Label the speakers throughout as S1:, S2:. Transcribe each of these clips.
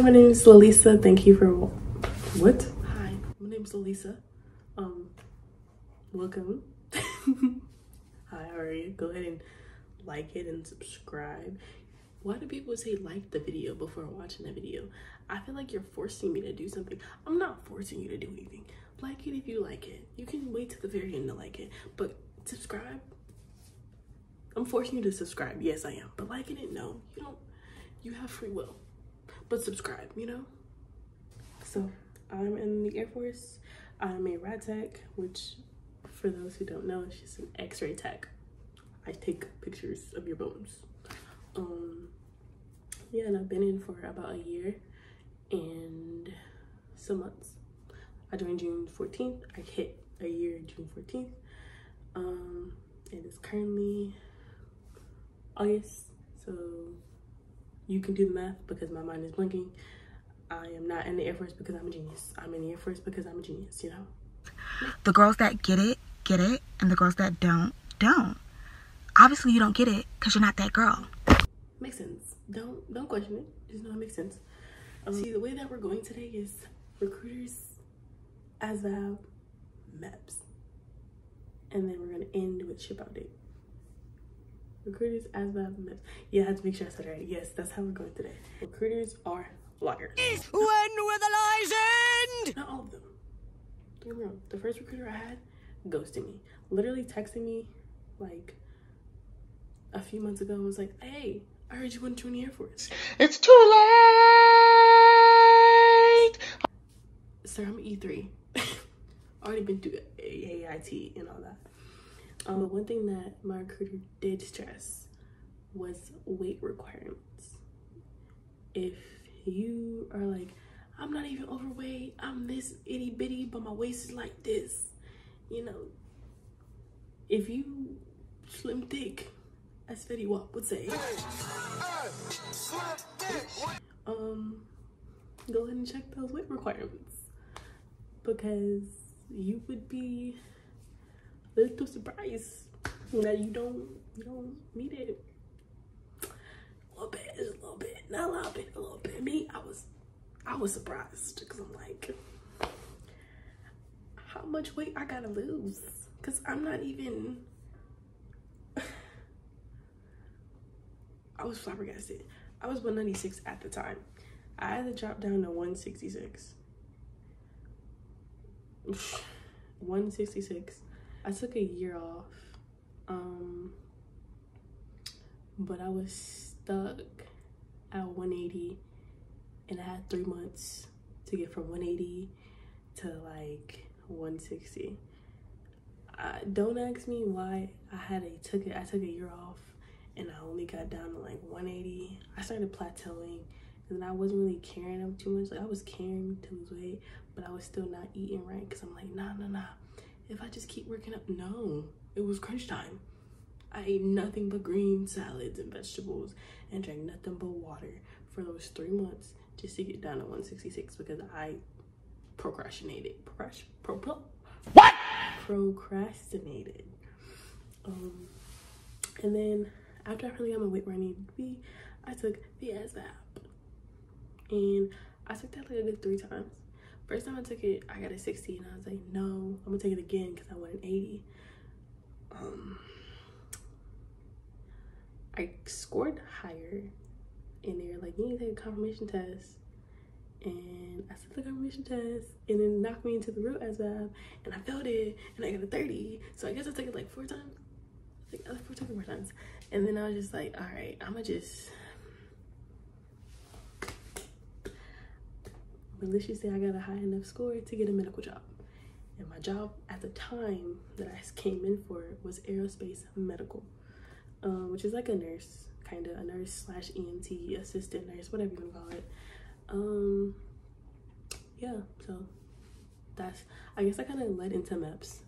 S1: my name is Lalisa. Thank you for what? Hi, my name is Lalisa. Um, welcome. Hi, how are you? Go ahead and like it and subscribe. Why do people say like the video before watching the video? I feel like you're forcing me to do something. I'm not forcing you to do anything. Like it if you like it. You can wait to the very end to like it, but subscribe. I'm forcing you to subscribe. Yes, I am. But liking it, no. You don't. You have free will. But subscribe, you know? So, I'm in the Air Force. I'm a rad tech, which for those who don't know, it's just an x-ray tech. I take pictures of your bones. Um, yeah, and I've been in for about a year and some months. I joined June 14th. I hit a year June 14th. Um, it is currently August, so you can do the math because my mind is blinking. I am not in the Air Force because I'm a genius. I'm in the Air Force because I'm a genius, you know?
S2: The girls that get it, get it, and the girls that don't, don't. Obviously you don't get it because you're not that girl.
S1: Makes sense. Don't don't question it. Just know it makes sense. Um, see, the way that we're going today is recruiters, as ASVAB, MEPS. And then we're gonna end with ship out date. Recruiters, ASVAB, MEPS. Yeah, I had to make sure I said it right. Yes, that's how we're going today. Recruiters are liars.
S3: When will the lies end?
S1: Not all of them. Don't get me wrong. The first recruiter I had ghosted me. Literally texting me like a few months ago and was like, hey, I heard you went to the Air Force.
S3: It's too late.
S1: Sir, I'm E3. Already been through AIT and all that. Um, but one thing that my recruiter did stress was weight requirements. If you are like, I'm not even overweight, I'm this itty bitty, but my waist is like this, you know, if you slim thick, as Fetty Wap would say, um, go ahead and check those weight requirements because you would be little surprised that you don't you don't meet it. A little bit, a little bit, not a lot bit, a little bit. Me, I was I was surprised because I'm like, how much weight I gotta lose? Cause I'm not even I was flabbergasted. I was 196 at the time. I had to drop down to 166. 166. I took a year off. Um but I was stuck at 180 and I had three months to get from 180 to like 160. Uh, don't ask me why I had a took it I took a year off and I only got down to like 180. I started plateauing and I wasn't really caring too much. Like I was caring to lose weight, but I was still not eating right because I'm like, nah, nah, nah. If I just keep working up, no. It was crunch time. I ate nothing but green salads and vegetables and drank nothing but water for those three months just to get down to 166 because I procrastinated. Procrast pro, pro,
S3: What?
S1: procrastinated. Um, and then after I finally got my weight where I needed to be, I took the ASVAB. And I took that like a good three times. First time I took it, I got a 60 and I was like, no, I'm gonna take it again because I want an 80. Um, I scored higher and they were like, you need to take a confirmation test. And I took the confirmation test and then knocked me into the real ASVAB and I failed it and I got a 30. So I guess I took it like four times. Like I took it four times. And then I was just like, all right, I'ma just but let's just say I got a high enough score to get a medical job. And my job at the time that I came in for was aerospace medical, um, which is like a nurse, kind of a nurse slash EMT assistant nurse, whatever you want to call it. Um, yeah, so that's, I guess I kind of led into MEPS.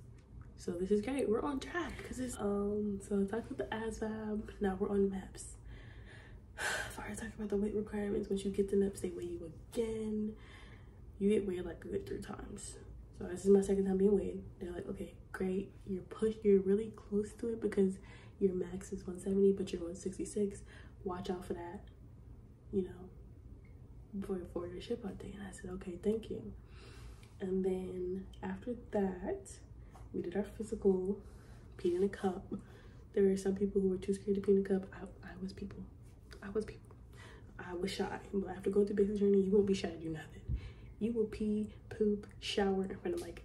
S1: So this is great. We're on track because it's, um, so I about the ASVAB. Now we're on MEPS. If I talk about the weight requirements, once you get the MEPS, they weigh you again. You get weighed like a good three times. So this is my second time being weighed. They're like, okay, great. You're pushed, you're really close to it because your max is 170, but you're 166. Watch out for that. You know, for for your ship out day, and I said, okay, thank you. And then after that, we did our physical, peed in a cup. There were some people who were too scared to pee in a cup. I, I was people. I was people. I was shy. But after going through basic journey, you won't be shy to do nothing. You will pee, poop, shower in front of like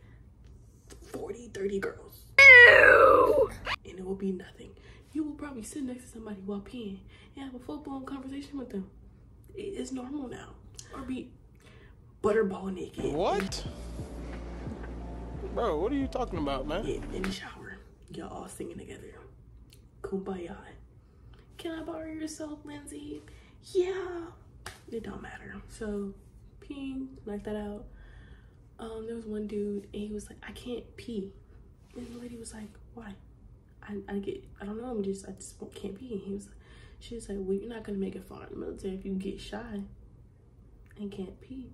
S1: 40, 30 girls. Ew. And it will be nothing. You will probably sit next to somebody while peeing and have a full-blown conversation with them. It's normal now. Or be butterball naked.
S4: What? Bro, what are you talking about, man?
S1: In, in the shower. Y'all all singing together. Kumbaya. Can I borrow your soap, Lindsay? Yeah. It don't matter. So, peeing, knock that out. Um, there was one dude, and he was like, I can't pee. And the lady was like, why? I, I get, I don't know, I'm just, I just can't pee. And he was, she was like, well, you're not gonna make it far in the military if you get shy and can't pee.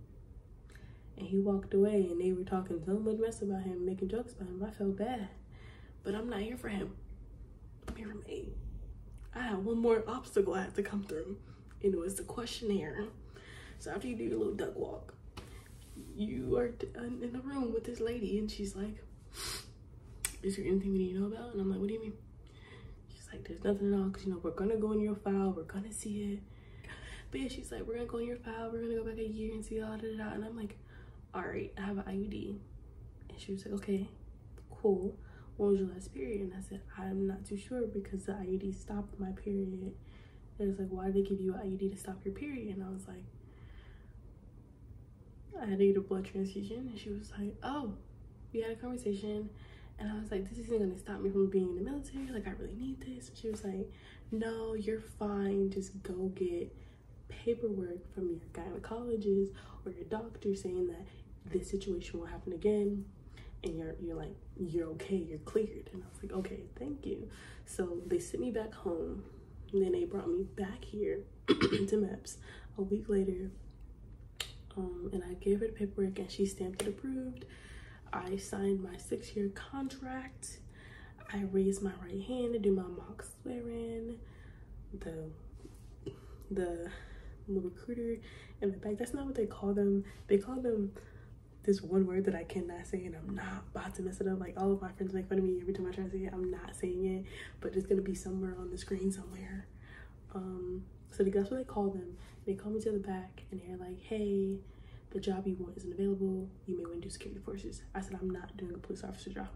S1: And he walked away, and they were talking so much mess about him, making jokes about him. I felt bad, but I'm not here for him. I'm here for me. I had one more obstacle I had to come through, and it was the questionnaire. So after you do your little duck walk, you are uh, in the room with this lady, and she's like, "Is there anything we need to know about?" And I'm like, "What do you mean?" She's like, "There's nothing at all, cause you know we're gonna go in your file, we're gonna see it." But yeah, she's like, "We're gonna go in your file, we're gonna go back a year and see all that." And I'm like, "All right, I have an IUD," and she was like, "Okay, cool." when was your last period? And I said, I'm not too sure because the IUD stopped my period. It was like, why did they give you an IUD to stop your period? And I was like, I had to get a blood transfusion. And she was like, oh, we had a conversation. And I was like, this isn't going to stop me from being in the military. Like, I really need this. And she was like, no, you're fine. Just go get paperwork from your gynecologist or your doctor saying that this situation will happen again and you're you're like you're okay you're cleared and i was like okay thank you so they sent me back home and then they brought me back here to MEPS a week later and i gave her the paperwork and she stamped it approved i signed my six-year contract i raised my right hand to do my mock swearing the the recruiter in the back that's not what they call them they call them this one word that I cannot say and I'm not about to mess it up. Like all of my friends make fun of me every time I try to say it. I'm not saying it, but it's gonna be somewhere on the screen somewhere. Um, so that's what they call them. They call me to the back and they're like, hey, the job you want isn't available. You may want to do security forces. I said, I'm not doing a police officer job.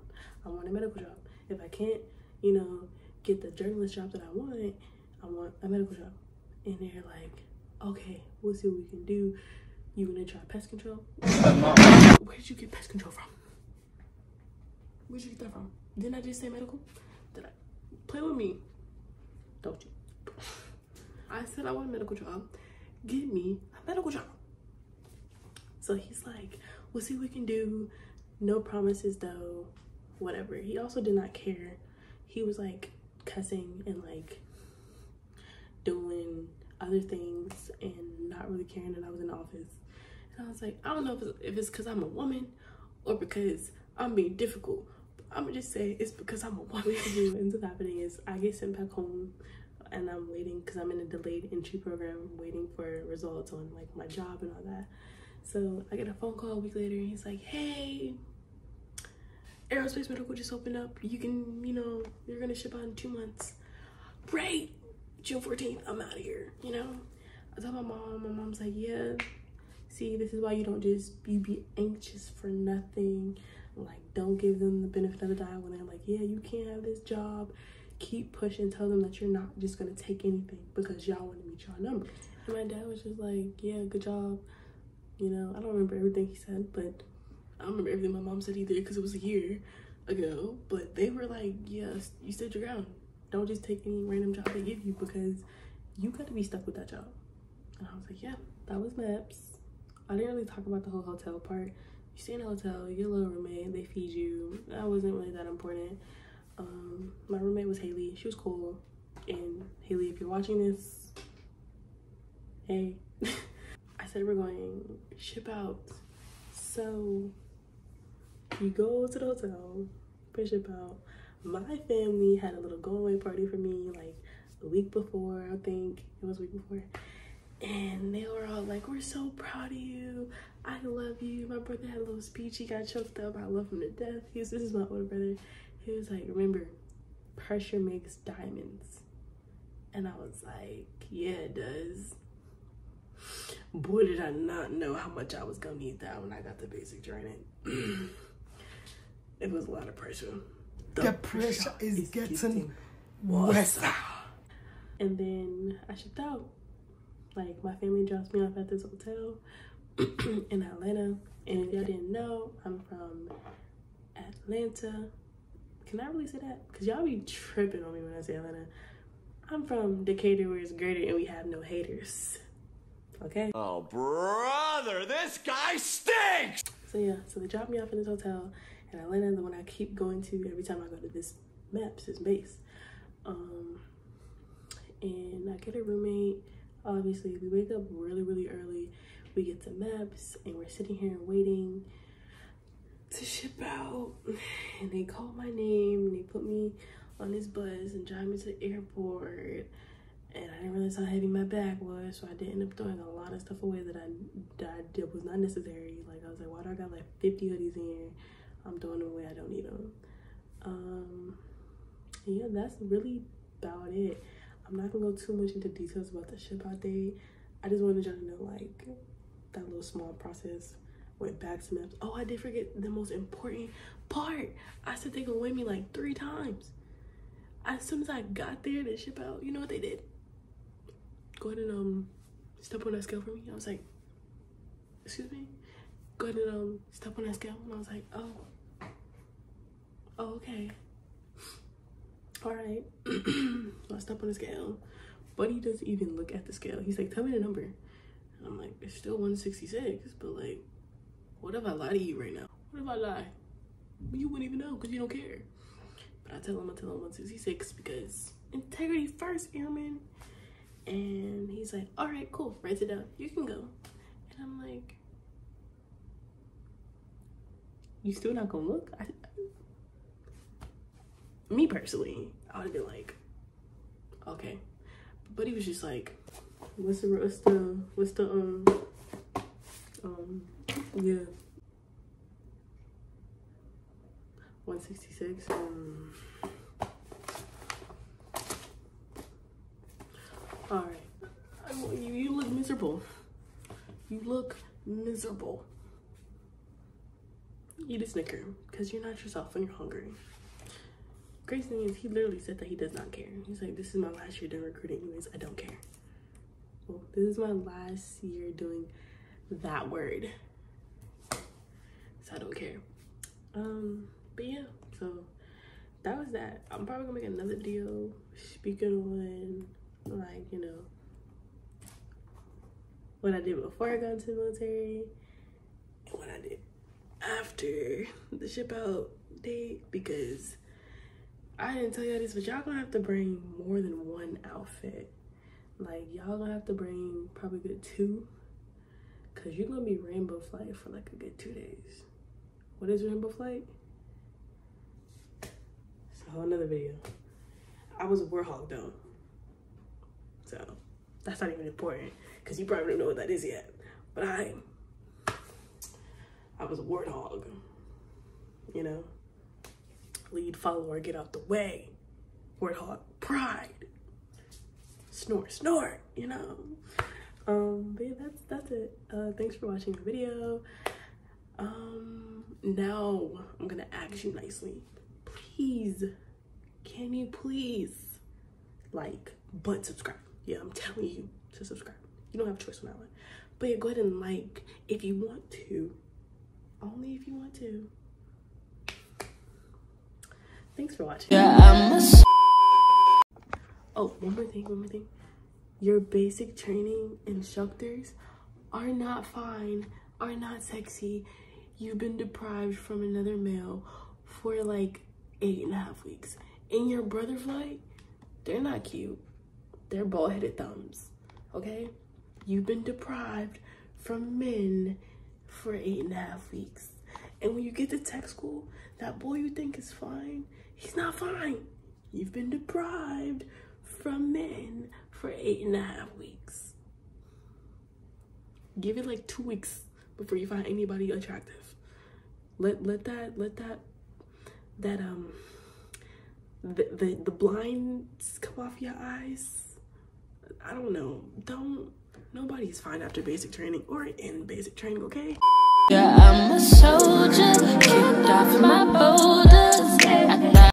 S1: I want a medical job. If I can't, you know, get the journalist job that I want, I want a medical job. And they're like, okay, we'll see what we can do. You gonna try pest control? Where did you get pest control from? Where did you get that from? Didn't I just say medical? Did I? Play with me. Don't you? I said I want a medical job. Give me a medical job. So he's like, we'll see what we can do. No promises though. Whatever. He also did not care. He was like cussing and like doing other things and not really caring that I was in the office. And I was like, I don't know if it's because I'm a woman or because I'm being difficult. I'm gonna just say it's because I'm a woman. what ends up happening is I get sent back home and I'm waiting because I'm in a delayed entry program, waiting for results on like my job and all that. So I get a phone call a week later and he's like, hey, aerospace medical just opened up. You can, you know, you're gonna ship out in two months. Great. June 14th, I'm out of here, you know? I told my mom, my mom's like, yeah, see, this is why you don't just, you be anxious for nothing. Like, don't give them the benefit of the doubt when they're like, yeah, you can't have this job. Keep pushing, tell them that you're not just gonna take anything because y'all wanna meet y'all numbers. And my dad was just like, yeah, good job. You know, I don't remember everything he said, but I don't remember everything my mom said either because it was a year ago. But they were like, yes, you stood your ground don't just take any random job they give you because you got to be stuck with that job. And I was like, yeah, that was MEPS. I didn't really talk about the whole hotel part. You stay in a hotel, you get a little roommate, they feed you. That wasn't really that important. Um, my roommate was Haley. She was cool. And Haley, if you're watching this, hey. I said we're going ship out. So you go to the hotel, for ship out my family had a little going away party for me like a week before i think it was a week before and they were all like, "We're so proud of you. I love you." My brother had a little speech. He got choked up. I love him to death. He was, this is my older brother. He was like, "Remember, pressure makes diamonds," and I was like, "Yeah, it does." Boy, did I not know how much I was gonna need that when I got the basic training. it was a lot of pressure.
S4: The pressure is getting worse.
S1: And then I shipped out. Like my family drops me off at this hotel in Atlanta. And if y'all didn't know, I'm from Atlanta. Can I really say that? Cause y'all be tripping on me when I say Atlanta. I'm from Decatur where it's greater and we have no haters. Okay?
S3: Oh, brother, this guy stinks!
S1: So yeah, so they dropped me off in this hotel in Atlanta, the one I keep going to every time I go to this MEPS, this base. Um, and I get a roommate. Obviously, we wake up really, really early. We get to MEPS, and we're sitting here waiting to ship out. And they called my name, and they put me on this bus and drive me to the airport. And I didn't realize how heavy my bag was, so I did end up throwing a lot of stuff away that I that did was not necessary. Like I was like, why do I got like 50 hoodies in here? I'm throwing them away. I don't need them. Um, yeah, that's really about it. I'm not gonna go too much into details about the ship out day. I just wanted y'all to know like that little small process went back to MEPS. Oh, I did forget the most important part. I said they gonna weigh me like three times. As soon as I got there to ship out, you know what they did? Go ahead and um step on that scale for me. I was like, excuse me? Go ahead and um step on that scale. And I was like, oh. Oh, okay. All right. so I step on the scale. Buddy doesn't even look at the scale. He's like, tell me the number. And I'm like, it's still 166, but like, what if I lie to you right now? What if I lie? You wouldn't even know because you don't care. But I tell him I tell him 166 because integrity first, airman. And he's like, all right, cool, write it down. You can go. And I'm like, you still not gonna look? I, me personally, I would have been like, okay. But he was just like, what's the what's the what's the um um yeah. 166 um all right. I, you, you look miserable. You look miserable. Eat a snicker because you're not yourself when you're hungry. Crazy thing is he literally said that he does not care. He's like this is my last year doing recruiting anyways. I don't care. Well this is my last year doing that word i don't care um but yeah so that was that i'm probably gonna make another video speaking on like you know what i did before i got into the military and what i did after the ship out date because I didn't tell y'all this, but y'all gonna have to bring more than one outfit. Like y'all gonna have to bring probably good two, cause you're gonna be rainbow flight for like a good two days. What is rainbow flight? It's a whole another video. I was a warhawk though, so that's not even important, cause you probably don't know what that is yet. But I, I was a warthog, you know lead follower, get out the way. Warthog, pride. Snore, snore, you know. Um, but yeah, that's that's it. Uh, thanks for watching the video. Um, now I'm gonna ask you nicely. Please, can you please like but subscribe? Yeah, I'm telling you to subscribe. You don't have a choice on that one. But yeah, go ahead and like if you want to. Only if you want to. Thanks for watching. Yeah, I'm a oh, one more thing, one more thing. Your basic training instructors are not fine, are not sexy. You've been deprived from another male for like eight and a half weeks. In your flight, they're not cute. They're bald-headed thumbs, okay? You've been deprived from men for eight and a half weeks. And when you get to tech school, that boy you think is fine, he's not fine. You've been deprived from men for eight and a half weeks. Give it like two weeks before you find anybody attractive. Let let that let that that um the the, the blinds come off your eyes. I don't know. Don't nobody's fine after basic training or in basic training, okay?
S5: Yeah, I'm a soldier, kicked off my boulders.